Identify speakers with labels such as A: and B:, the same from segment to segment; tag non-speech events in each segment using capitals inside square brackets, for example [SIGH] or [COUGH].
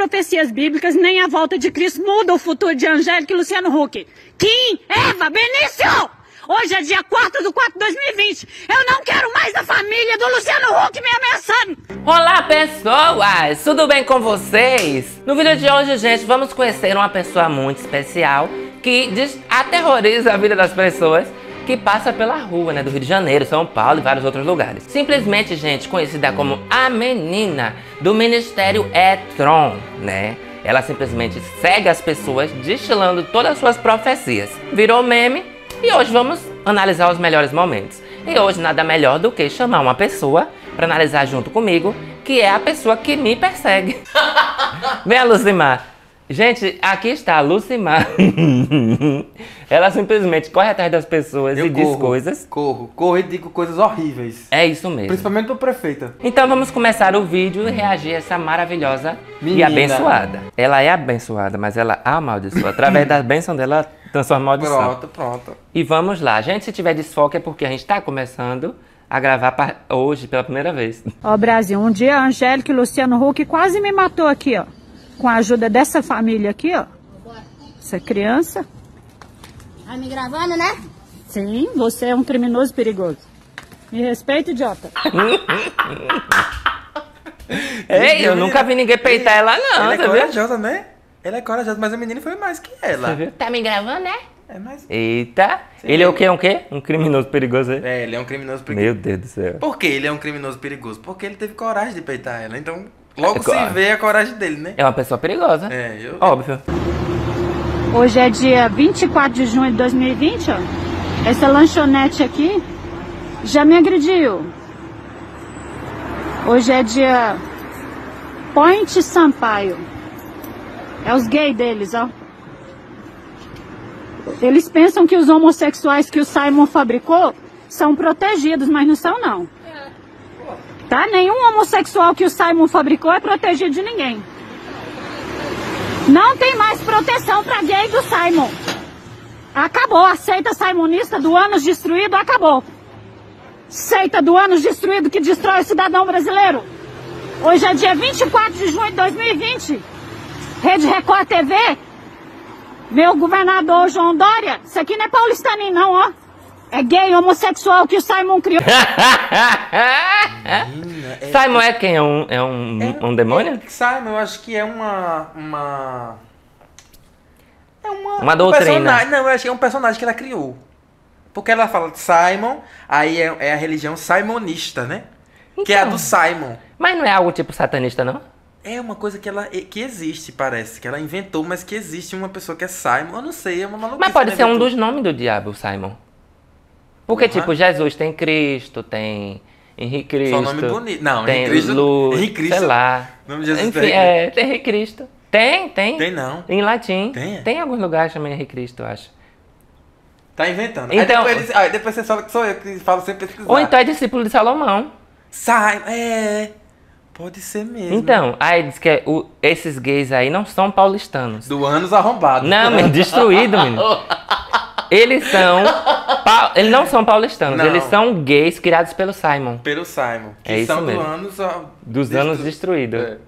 A: profecias bíblicas nem a volta de Cristo muda o futuro de Angélica e Luciano Huck. Kim, Eva, Benício! Hoje é dia 4 de 4 de 2020. Eu não quero mais a família do Luciano Huck me ameaçando.
B: Olá, pessoas! Tudo bem com vocês? No vídeo de hoje, gente, vamos conhecer uma pessoa muito especial que aterroriza a vida das pessoas que passa pela rua, né, do Rio de Janeiro, São Paulo e vários outros lugares. Simplesmente, gente, conhecida como a menina do Ministério Etron, né? Ela simplesmente segue as pessoas destilando todas as suas profecias. Virou meme e hoje vamos analisar os melhores momentos. E hoje nada melhor do que chamar uma pessoa para analisar junto comigo, que é a pessoa que me persegue. [LAUGHS] Vem, Lucimar. Gente, aqui está a Lucimar. [LAUGHS] Ela simplesmente corre atrás das pessoas
C: Eu
B: e
C: corro,
B: diz coisas.
C: Corro, corro e digo coisas horríveis.
B: É isso mesmo.
C: Principalmente do prefeita.
B: Então vamos começar o vídeo e reagir a essa maravilhosa e
C: Menina.
B: abençoada. Ela é abençoada, mas ela amaldiçoa. Através da bênção dela, ela transforma em maldição.
C: Pronto, pronto.
B: E vamos lá. Gente, se tiver desfoque é porque a gente está começando a gravar hoje pela primeira vez.
A: Ó, Brasil, um dia a Angélica e Luciano Huck quase me matou aqui, ó. Com a ajuda dessa família aqui, ó. Essa criança.
D: Tá me gravando, né?
A: Sim, você é um criminoso perigoso. Me respeita, idiota. [LAUGHS]
B: Ei, eu nunca vi ninguém peitar ela não,
C: Ela é
B: você viu?
C: corajosa, né? Ela é corajosa, mas o menino foi mais que ela.
D: Tá me gravando, né?
C: É mais.
B: Eita, ele é o quê? Um quê? Um criminoso perigoso aí?
C: É, ele é um criminoso perigoso.
B: Meu Deus do céu.
C: Por que ele é um criminoso perigoso? Porque ele teve coragem de peitar ela. Então, logo
B: É
C: se
B: claro.
C: vê a coragem dele, né?
B: É uma pessoa perigosa.
C: É, eu.
B: Óbvio.
A: Hoje é dia 24 de junho de 2020, ó. Essa lanchonete aqui já me agrediu. Hoje é dia Point Sampaio. É os gays deles, ó. Eles pensam que os homossexuais que o Simon fabricou são protegidos, mas não são não. Tá? Nenhum homossexual que o Simon fabricou é protegido de ninguém. Não tem mais proteção pra gay do Simon. Acabou. A seita simonista do ânus destruído acabou. Seita do ânus destruído que destrói o cidadão brasileiro. Hoje é dia 24 de junho de 2020. Rede Record TV. Meu governador João Dória. Isso aqui não é paulistaninho não, ó. É gay homossexual que o Simon criou. [LAUGHS]
C: Menina, é-
B: Simon é quem? É um, é um,
C: é-
B: um demônio?
C: é- Simon, eu acho que é uma. Uma. É uma.
B: Uma
C: um
B: doutrina.
C: personagem- Não, eu acho que é um personagem que ela criou. Porque ela fala de Simon, aí é, é a religião simonista, né? Que é a
B: Então.
C: do Simon.
B: Mas não é algo tipo satanista, não?
C: É uma coisa que ela que existe, parece. Que ela inventou, mas que existe uma pessoa que é Simon. Eu não sei, é uma maluquice.
B: Mas pode
C: que
B: ser
C: ela
B: um
C: inventou.
B: dos nomes do diabo, Simon. Porque,
C: Porra.
B: tipo, Jesus tem Cristo, tem Henrique Cristo.
C: Só nome bonito. Não,
B: tem
C: Henrique Cristo-
B: Luz,
C: Henrique Cristo-
B: sei lá.
C: nome de Jesus
B: Enfim,
C: tem-
B: é, tem Henrique Cristo. Tem, tem.
C: Tem não.
B: Em latim.
C: Tem, é?
B: Tem em alguns lugares também Henrique Cristo, eu acho.
C: Tá inventando.
B: Então-
C: Aí, depois, aí depois você fala que sou eu que falo sem pesquisar.
B: Ou então é discípulo de Salomão.
C: Simon, é. Pode ser mesmo.
B: Então, aí diz que é o- esses gays aí não são paulistanos.
C: Do anos arrombado.
B: Não, menino, destruído, menino. [LAUGHS] Eles são. Eles não são paulistanos,
C: Não.
B: eles são gays criados pelo Simon.
C: Pelo Simon. Que
B: É isso
C: são
B: mesmo.
C: do anos. ó,
B: Dos
C: destru-
B: anos destruídos.
C: É.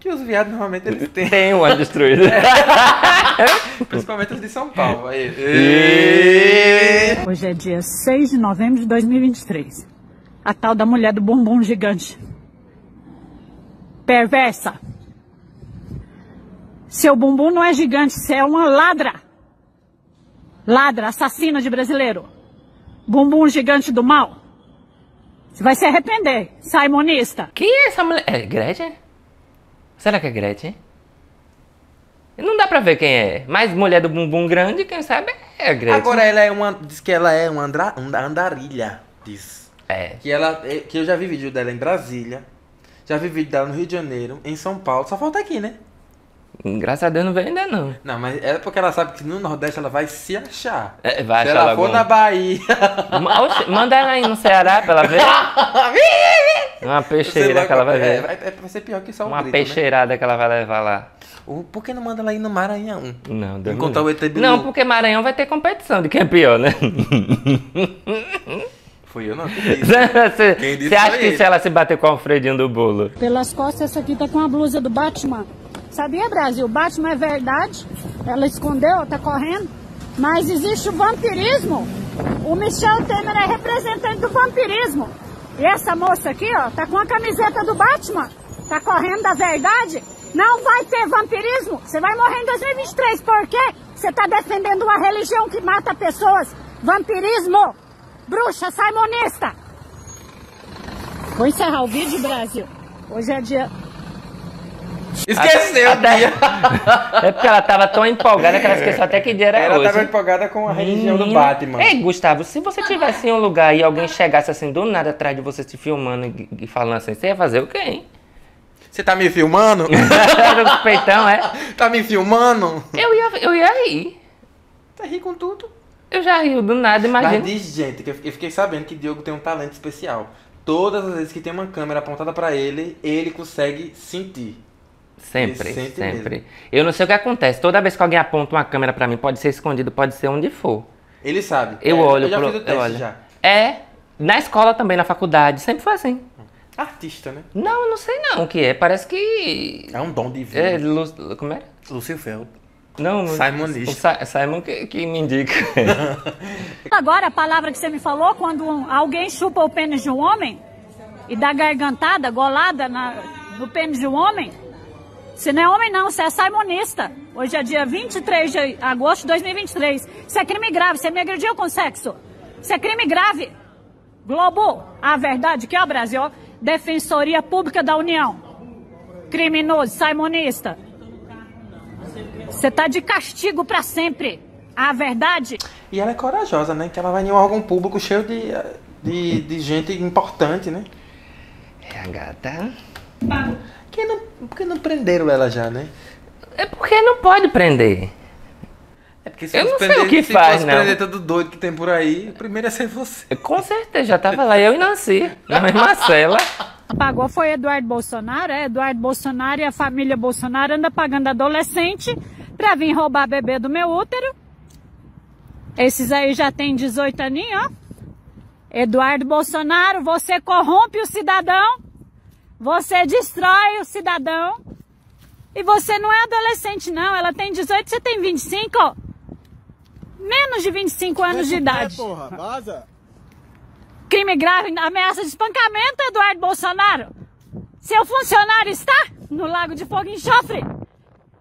C: Que os viados normalmente eles têm.
B: Tem um ano destruído. [LAUGHS]
C: Principalmente os de São Paulo. Aí. E...
A: Hoje é dia 6 de novembro de 2023. A tal da mulher do bumbum gigante. Perversa. Seu bumbum não é gigante, você é uma ladra. Ladra, assassina de brasileiro. Bumbum gigante do mal. Você vai se arrepender, Simonista.
B: Quem é essa mulher? É Gretchen? Será que é Gretchen? Não dá pra ver quem é. Mas mulher do bumbum grande, quem sabe é a Gretchen.
C: Agora ela é uma. Diz que ela é uma andra, anda- andarilha. Diz.
B: É.
C: Que ela. é- Que eu já vi vídeo dela em Brasília. Já vi vídeo dela no Rio de Janeiro, em São Paulo. Só falta aqui, né?
B: Graças a Deus não veio ainda não.
C: Não, mas é porque ela sabe que no Nordeste ela vai se achar.
B: É, vai
C: Se
B: achar
C: ela for na Bahia.
B: Oxe, manda ela aí no Ceará pra ela ver. [LAUGHS] Uma peixeira que ela vai
C: É,
B: ver.
C: vai, vai ser pior que só um
B: Uma
C: grito,
B: peixeirada que ela vai levar lá.
C: Né? O- Por que não manda ela ir no Maranhão?
B: Não, Deus
C: Encontrar o ET. Bilu.
B: Não, porque Maranhão vai ter competição de quem é pior, né? [LAUGHS]
C: Fui eu não que [LAUGHS] disse.
B: Você acha
C: foi
B: que
C: ele.
B: se ela se bater com o Alfredinho do bolo?
A: Pelas costas, essa aqui tá com a blusa do Batman. Sabia, Brasil? Batman é verdade. Ela escondeu, tá correndo. Mas existe o vampirismo. O Michel Temer é representante do vampirismo. E essa moça aqui, ó, tá com a camiseta do Batman. Tá correndo da verdade. Não vai ter vampirismo. Você vai morrer em 2023. Por quê? Você tá defendendo uma religião que mata pessoas. Vampirismo. Bruxa saimonista. Vou encerrar o vídeo, Brasil. Hoje é dia
C: Esqueceu, Bia. [LAUGHS]
B: É porque ela tava tão empolgada que ela esqueceu até que dia era
C: Ela
B: hoje.
C: tava empolgada com a religião do. Batman.
B: Ei, Gustavo, se você tivesse em um lugar e alguém chegasse assim do nada atrás de você te filmando e, e falando assim, você ia fazer o quê, hein?
C: Você tá me filmando? [LAUGHS]
B: Peitão, é?
C: tá me filmando?
B: Eu ia, eu ia rir.
C: Tá ri com tudo.
B: Eu já rio do nada,
C: Mas
B: imagina.
C: diz, gente, que eu fiquei sabendo que Diogo tem um talento especial. Todas as vezes que tem uma câmera apontada pra ele, ele consegue sentir.
B: Sempre, sempre. Eu não sei o que acontece. Toda vez que alguém aponta uma câmera pra mim, pode ser escondido, pode ser onde for.
C: Ele sabe.
B: Eu
C: É,
B: olho
C: Eu já
B: pro.
C: fiz o
B: eu
C: teste
B: olho.
C: já.
B: É. Na escola também, na faculdade, sempre foi assim.
C: Artista, né?
B: Não, eu não sei não o que é. Parece que.
C: É um dom divino.
B: É, Lu- como é?
C: Lúcio Fel.
B: Não,
C: Simonista.
B: o Sa- Simon que, que me indica. [LAUGHS]
A: Agora, a palavra que você me falou, quando um- alguém chupa o pênis de um homem e dá gargantada, golada na- no pênis de um homem, você não é homem não, você é saimonista. Hoje é dia 23 de agosto de 2023. Isso é crime grave, você me agrediu com sexo. Isso é crime grave. Globo, a verdade que é o Brasil, ó, Defensoria Pública da União. Criminoso, saimonista. Você tá de castigo pra sempre. A verdade
C: E ela é corajosa, né? Que ela vai em um órgão público cheio de, de, de gente importante, né?
B: É a gata.
C: Que não, por que não prenderam ela já, né?
B: É porque não pode prender.
C: É porque se
B: Eu não sei
C: prender,
B: o que
C: se
B: faz, não.
C: prender todo doido que tem por aí, o primeiro ia ser você.
B: Com certeza, já tava lá eu e Nancy, na mesma [LAUGHS] cela.
A: Pagou foi Eduardo Bolsonaro, é Eduardo Bolsonaro e a família Bolsonaro anda pagando adolescente pra vir roubar bebê do meu útero. Esses aí já tem 18 aninhos, ó. Eduardo Bolsonaro, você corrompe o cidadão, você destrói o cidadão. E você não é adolescente, não. Ela tem 18, você tem 25, ó. Menos de 25 anos de idade.
E: porra, vaza.
A: Crime grave, ameaça de espancamento, Eduardo Bolsonaro. Seu funcionário está no Lago de Fogo e Enxofre.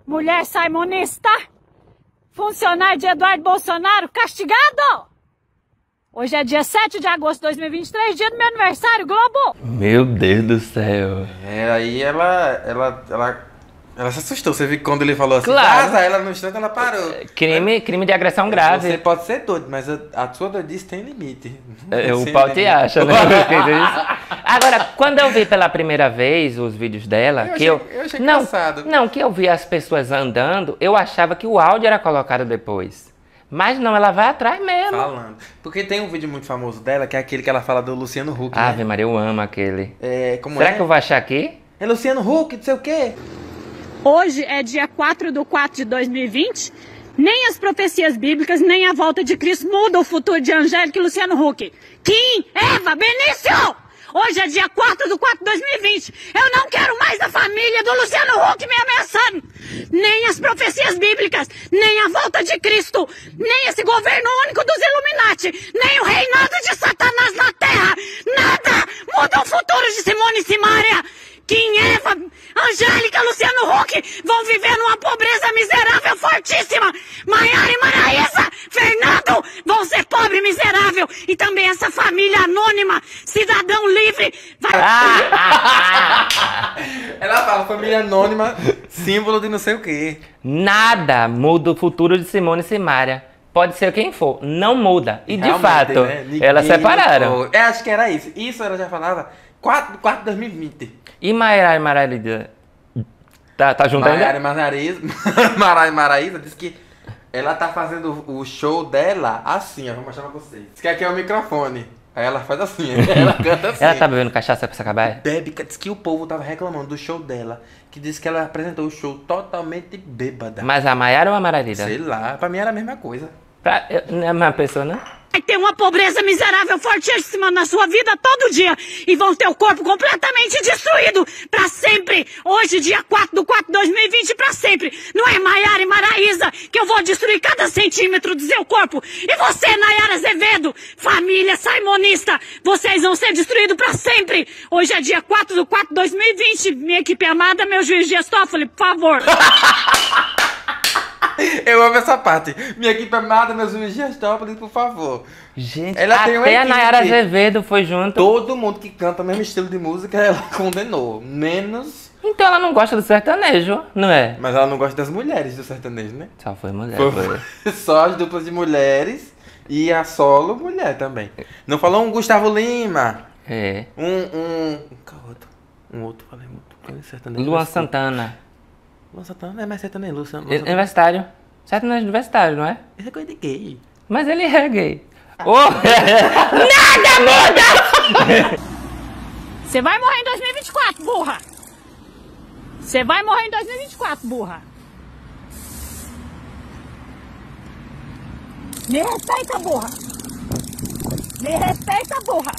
A: Mulher saimonista. Funcionário de Eduardo Bolsonaro castigado. Hoje é dia 7 de agosto de 2023, dia do meu aniversário, Globo.
B: Meu Deus do céu.
C: É, aí ela, ela, ela, ela se assustou. Você viu que quando ele falou assim,
B: Claro.
C: ela no instante ela parou.
B: Crime, crime de agressão
C: Você
B: grave.
C: pode ser doido, mas a, a sua doidice tem limite.
B: É, o pau te acha, né? [LAUGHS] Agora, quando eu vi pela primeira vez os vídeos dela,
C: Eu
B: que eu.
C: achei- eu achei
B: não,
C: engraçado.
B: não, que eu vi as pessoas andando, eu achava que o áudio era colocado depois. Mas não, ela vai atrás mesmo.
C: Falando. Porque tem um vídeo muito famoso dela, que é aquele que ela fala do Luciano Huck.
B: Ave
C: né?
B: Maria, eu amo aquele.
C: É, como
B: Será
C: é?
B: que eu vou achar aqui?
C: É Luciano Huck, não sei o quê.
A: Hoje é dia 4 do 4 de 2020. Nem as profecias bíblicas, nem a volta de Cristo mudam o futuro de Angélica e Luciano Huck. Kim, Eva, Benício! Hoje é dia 4 do 4 de 2020. Eu não quero mais a família do Luciano Huck me ameaçando. Nem as profecias bíblicas, nem a volta de Cristo, nem esse governo único dos Illuminati, nem o reinado de Satanás na terra. Nada muda o futuro de Simone Simária. Kim, Eva, Angélica, Luciano Huck vão viver numa pobreza miserável fortíssima. Maiara e Maraísa, Fernando vão ser pobre e miserável. E também essa família anônima, cidadão livre, vai...
C: Ela fala família anônima, símbolo de não sei o quê.
B: Nada muda o futuro de Simone e Simária. Pode ser quem for, não muda. E de
C: Realmente,
B: fato,
C: né?
B: Elas separaram.
C: notou. É, acho que era isso. Isso ela já falava 4 4 de 2020.
B: E Maiara e Maraísa? Tá, tá junto
C: Maiara
B: ainda?
C: Mara Maraísa [LAUGHS] disse que ela tá fazendo o show dela assim, ó. Vou mostrar pra vocês. Diz que aqui é o microfone. Aí ela faz assim, [LAUGHS] ela canta assim.
B: Ela tá bebendo cachaça pra se acabar?
C: Bebe, diz que o povo tava reclamando do show dela. Que disse que ela apresentou o show totalmente bêbada.
B: Mas a Maiara ou a Maraísa?
C: Sei lá, pra mim era a mesma coisa.
B: Pra, eu, não é a mesma pessoa, né?
A: Vai ter uma pobreza miserável fortíssima na sua vida todo dia e vão ter o corpo completamente destruído para sempre. Hoje, dia 4 do 4 de 2020, para sempre. Não é Maiara e Maraísa que eu vou destruir cada centímetro do seu corpo. E você, Nayara Azevedo, família saimonista, vocês vão ser destruídos para sempre. Hoje é dia 4 do 4 de 2020. Minha equipe amada, meu juiz Gestófoli, por favor. [LAUGHS]
C: Eu amo essa parte. Minha equipe amada, meus amigos de Gestópolis, por favor.
B: Gente,
C: Ela tem
B: até a
C: equipe.
B: Nayara Azevedo foi junto.
C: Todo mundo que canta o mesmo estilo de música, ela [LAUGHS] condenou. Menos.
B: Então ela não gosta do sertanejo, não é?
C: Mas ela não gosta das mulheres do sertanejo, né?
B: Só foi mulher.
C: Foi-
B: Foi. [LAUGHS]
C: Só as duplas de mulheres e a solo mulher também. Não falou um Gustavo Lima.
B: É.
C: Um. Um. Qual outro? Um outro, falei muito. É?
B: Luan Santana.
C: Luan Santana é mais sertanejo. Luan Santana.
B: Ele- Universitário. Sertanejo universitário, não é?
C: Isso é coisa de gay.
B: Mas ele é gay.
C: Ah.
B: Ô! [LAUGHS]
A: Você vai morrer em 2024, burra! Você vai morrer em 2024, burra! Me respeita, burra! Me respeita, burra!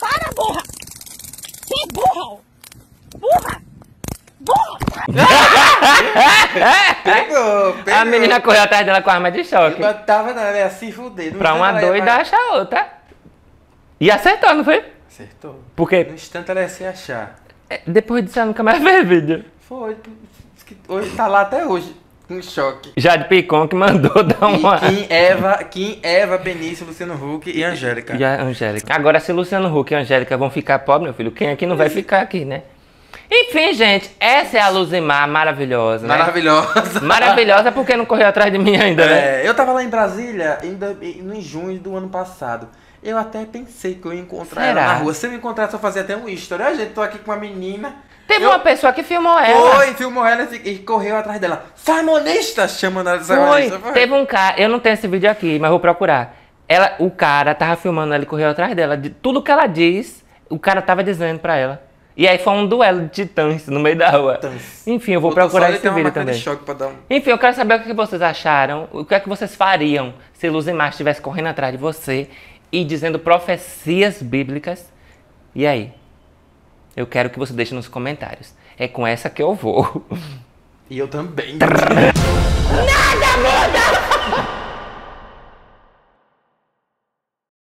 A: Para, burra! Que burra! Burra!
C: Pegou, pegou.
B: A menina correu atrás dela com arma de choque.
C: Eu tava na ela se fuder.
B: Pra uma doida
C: parar.
B: achar outra. E acertou, não foi?
C: Acertou.
B: Porque
C: No instante ela ia se achar.
B: é, depois disso ela nunca mais fez vídeo.
C: Foi. Hoje tá lá até hoje. Um choque.
B: Jade Picon que mandou [LAUGHS] dar uma.
C: E Kim, Eva, Kim, Eva, Benício, Luciano Huck e Angélica.
B: E a Angélica. Agora, se Luciano Huck e Angélica vão ficar pobres, meu filho, quem aqui não vai ficar aqui, né? Enfim, gente, essa é a Luzimar maravilhosa, né?
C: Maravilhosa.
B: Maravilhosa porque não correu atrás de mim ainda, né?
C: É, eu tava lá em Brasília ainda em- junho do ano passado. Eu até pensei que eu ia encontrar
B: Será?
C: ela na rua. Se eu encontrar, só fazer até um history. Gente, tô aqui com uma menina.
B: Teve
C: eu...
B: uma pessoa que filmou ela.
C: Foi, filmou ela e correu atrás dela. Simonista! Chamando ela de
B: Foi.
C: Simonista.
B: Teve um cara, eu não tenho esse vídeo aqui, mas vou procurar. Ela, o cara tava filmando ela e correu atrás dela. De tudo que ela diz, o cara tava dizendo pra ela. E aí foi um duelo de titãs no meio da rua.
C: Titãs.
B: Enfim, eu vou procurar esse vídeo também.
C: de choque pra dar um...
B: Enfim, eu quero saber o que vocês acharam, o que é que vocês fariam se Luzimar estivesse correndo atrás de você e dizendo profecias bíblicas. E aí? Eu quero que você deixe nos comentários. É com essa que eu vou.
C: E eu também.
B: Nada muda!